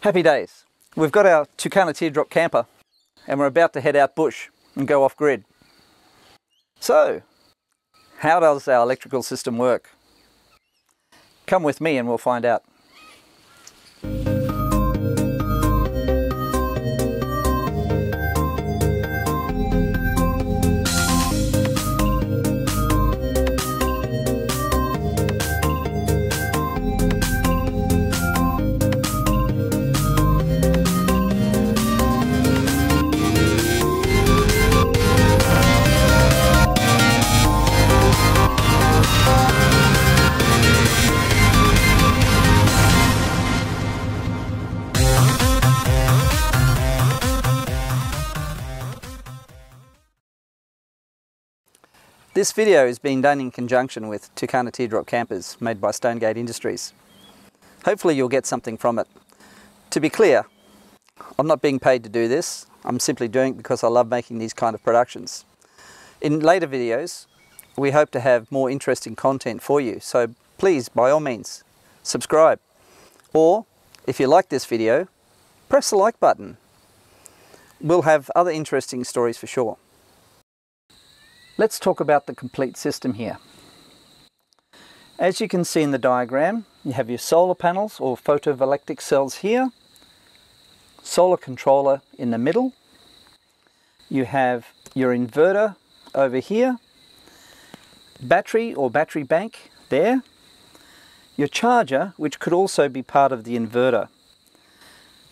Happy days. We've got our Tucana teardrop camper and we're about to head out bush and go off grid. So, how does our electrical system work? Come with me and we'll find out. This video is being done in conjunction with Tucana Teardrop Campers made by Stonegate Industries. Hopefully you'll get something from it. To be clear, I'm not being paid to do this. I'm simply doing it because I love making these kind of productions. In later videos, we hope to have more interesting content for you. So please, by all means, subscribe. Or if you like this video, press the like button. We'll have other interesting stories for sure. Let's talk about the complete system here. As you can see in the diagram, you have your solar panels or photovoltaic cells here, solar controller in the middle, you have your inverter over here, battery or battery bank there, your charger, which could also be part of the inverter.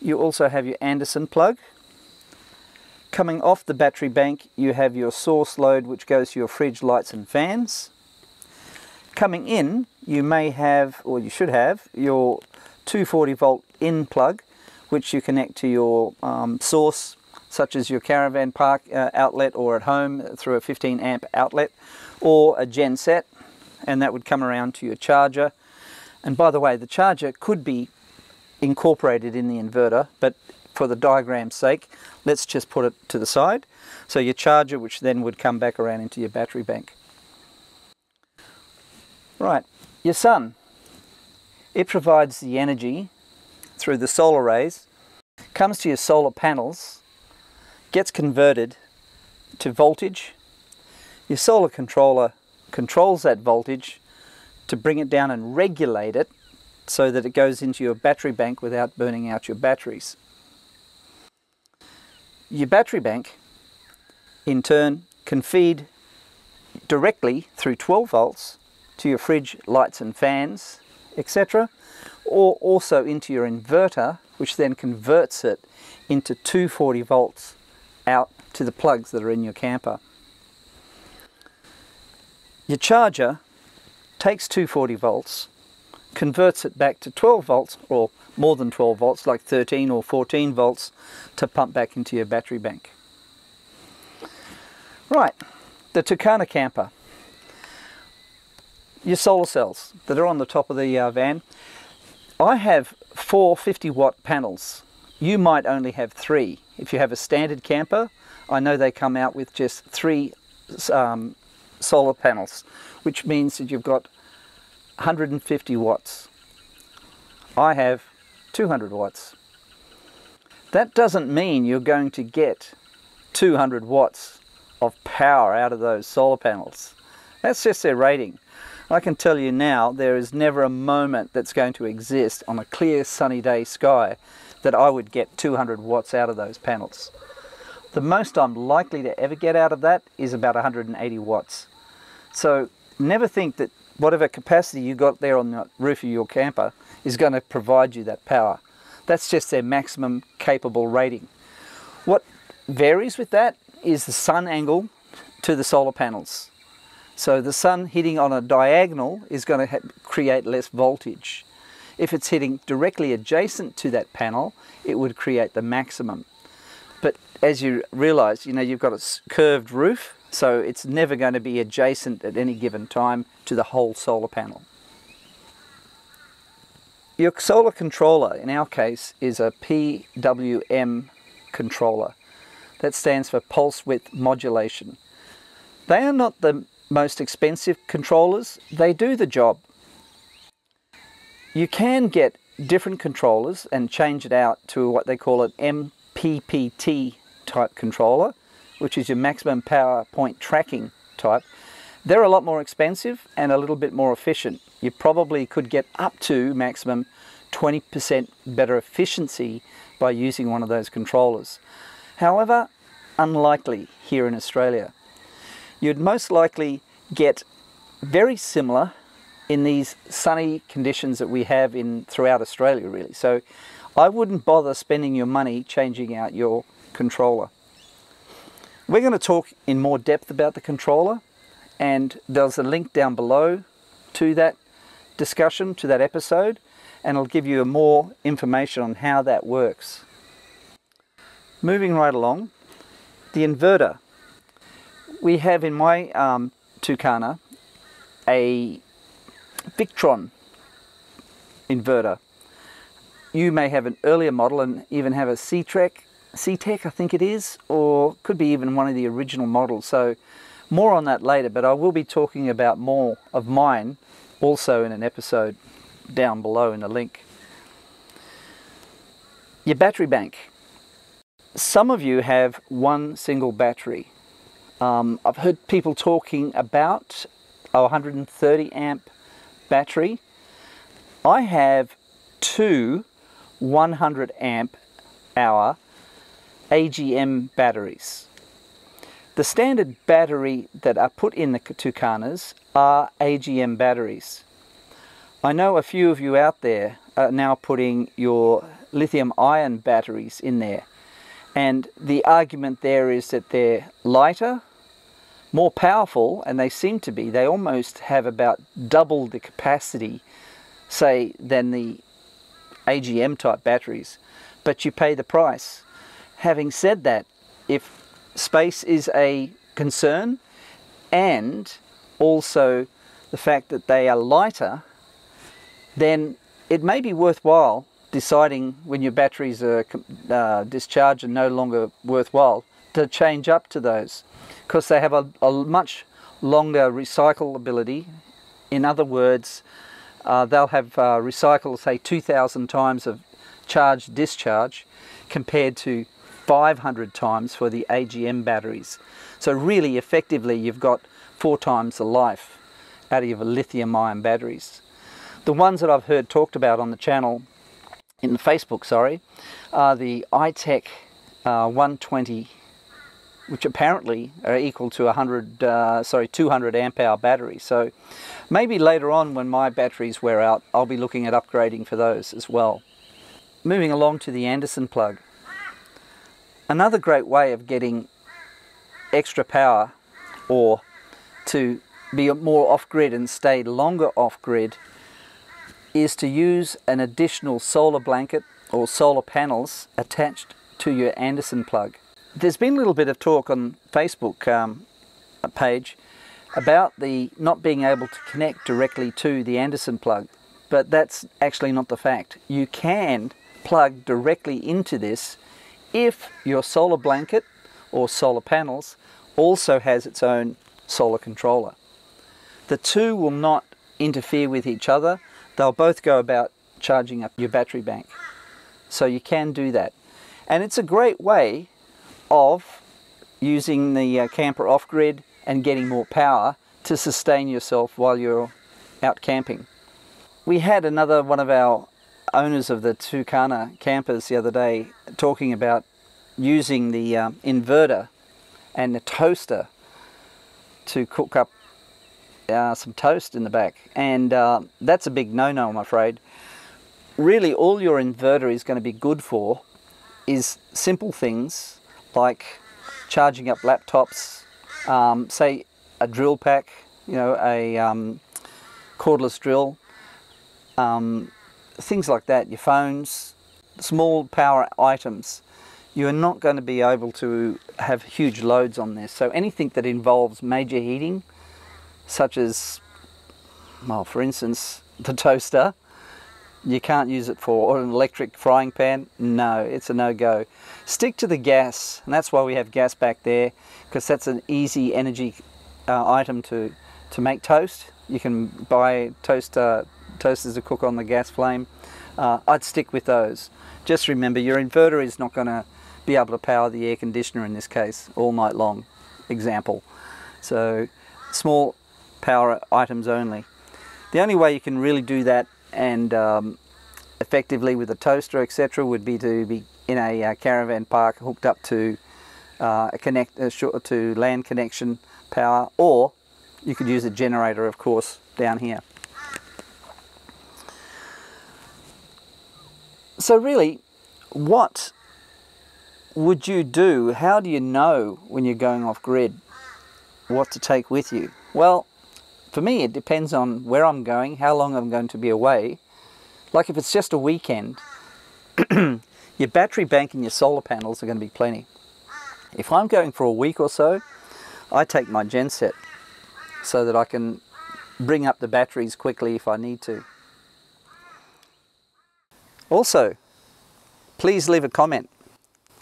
You also have your Anderson plug Coming off the battery bank, you have your source load, which goes to your fridge, lights and fans. Coming in, you may have, or you should have, your 240 volt in plug, which you connect to your um, source, such as your caravan park uh, outlet or at home through a 15 amp outlet, or a gen set, and that would come around to your charger. And by the way, the charger could be incorporated in the inverter, but for the diagram's sake, let's just put it to the side. So your charger, which then would come back around into your battery bank. Right, your sun. It provides the energy through the solar rays, comes to your solar panels, gets converted to voltage. Your solar controller controls that voltage to bring it down and regulate it so that it goes into your battery bank without burning out your batteries. Your battery bank, in turn, can feed directly through 12 volts to your fridge, lights and fans, etc. Or also into your inverter, which then converts it into 240 volts out to the plugs that are in your camper. Your charger takes 240 volts, converts it back to 12 volts or more than 12 volts, like 13 or 14 volts, to pump back into your battery bank. Right, the Tucana camper. Your solar cells that are on the top of the uh, van. I have four 50 watt panels. You might only have three. If you have a standard camper, I know they come out with just three um, solar panels, which means that you've got 150 watts. I have 200 watts. That doesn't mean you're going to get 200 watts of power out of those solar panels. That's just their rating. I can tell you now there is never a moment that's going to exist on a clear sunny day sky that I would get 200 watts out of those panels. The most I'm likely to ever get out of that is about 180 watts. So never think that whatever capacity you got there on the roof of your camper is going to provide you that power. That's just their maximum capable rating. What varies with that is the sun angle to the solar panels. So the sun hitting on a diagonal is going to create less voltage. If it's hitting directly adjacent to that panel, it would create the maximum. But as you realize, you know, you've got a curved roof, so it's never going to be adjacent at any given time to the whole solar panel. Your solar controller, in our case, is a PWM controller. That stands for pulse width modulation. They are not the most expensive controllers, they do the job. You can get different controllers and change it out to what they call an MPPT type controller, which is your maximum power point tracking type, they're a lot more expensive and a little bit more efficient. You probably could get up to maximum 20% better efficiency by using one of those controllers. However, unlikely here in Australia. You'd most likely get very similar in these sunny conditions that we have in throughout Australia really. So I wouldn't bother spending your money changing out your controller. We're going to talk in more depth about the controller and there's a link down below to that discussion, to that episode, and it'll give you more information on how that works. Moving right along, the inverter. We have in my um, Tucana a Victron inverter. You may have an earlier model and even have a C-Trek, C-Tech I think it is, or could be even one of the original models. So more on that later, but I will be talking about more of mine also in an episode down below in the link. Your battery bank. Some of you have one single battery. Um, I've heard people talking about a 130 amp battery. I have two 100 amp hour AGM batteries. The standard battery that are put in the Tucanas are AGM batteries. I know a few of you out there are now putting your lithium ion batteries in there and the argument there is that they're lighter, more powerful, and they seem to be. They almost have about double the capacity, say, than the AGM type batteries, but you pay the price. Having said that, if space is a concern and also the fact that they are lighter, then it may be worthwhile deciding when your batteries are uh, discharged and no longer worthwhile to change up to those because they have a, a, much longer recyclability. In other words, uh, they'll have uh, recycled say 2,000 times of charge discharge compared to 500 times for the AGM batteries. So really effectively you've got four times the life out of your lithium ion batteries. The ones that I've heard talked about on the channel, in the Facebook, sorry, are the iTech uh, 120 which apparently are equal to 100, uh, sorry, 200 amp hour battery. So maybe later on when my batteries wear out, I'll be looking at upgrading for those as well. Moving along to the Anderson plug. Another great way of getting extra power or to be more off-grid and stay longer off-grid is to use an additional solar blanket or solar panels attached to your Anderson plug. There's been a little bit of talk on Facebook um, page about the not being able to connect directly to the Anderson plug, but that's actually not the fact. You can plug directly into this if your solar blanket or solar panels also has its own solar controller. The two will not interfere with each other. They'll both go about charging up your battery bank. So you can do that. And it's a great way of using the uh, camper off-grid and getting more power to sustain yourself while you're out camping. We had another one of our owners of the Tucana campers the other day talking about using the um, inverter and the toaster to cook up uh, some toast in the back and uh, that's a big no-no I'm afraid. Really all your inverter is going to be good for is simple things like charging up laptops, um, say a drill pack, you know, a um, cordless drill, um, things like that, your phones, small power items. You're not going to be able to have huge loads on this. So anything that involves major heating, such as, well, for instance, the toaster, you can't use it for an electric frying pan. No, it's a no-go. Stick to the gas, and that's why we have gas back there, because that's an easy energy uh, item to, to make toast. You can buy toast, uh, toasters to cook on the gas flame. uh, I'd stick with those. Just remember your inverter is not going to be able to power the air conditioner in this case all night long, example. So small power items only. The only way you can really do that and um, effectively with a toaster etc would be to be in a uh, caravan park hooked up to uh, a connect uh, to land connection power or you could use a generator of course down here. So really what would you do? How do you know when you're going off grid what to take with you? Well, for me, it depends on where I'm going, how long I'm going to be away. Like if it's just a weekend, your battery bank and your solar panels are going to be plenty. If I'm going for a week or so, I take my genset so that I can bring up the batteries quickly if I need to. Also, please leave a comment.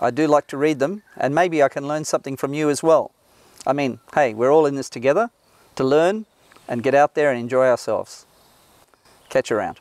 I do like to read them and maybe I can learn something from you as well. I mean, hey, we're all in this together to learn and get out there and enjoy ourselves. Catch you around.